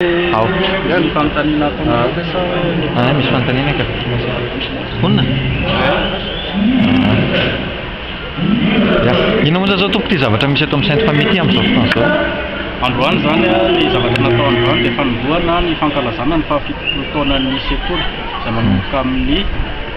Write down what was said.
Ao. Dia ny fanontaniana ataonao Ah. ve sa hoe Ah, misy fanontaniana ka. Vonona? Ah. Ya. Inona monja izao tompoko ity zavatra misy eto amin'ny Sainte Famille ity amin'izao fotoana izao? Androany izany a, ny zavatra natao androany dia fanombohana ny fankalazana ny fahafitopolo taonan'ny sekoly izay manomboka amin'ny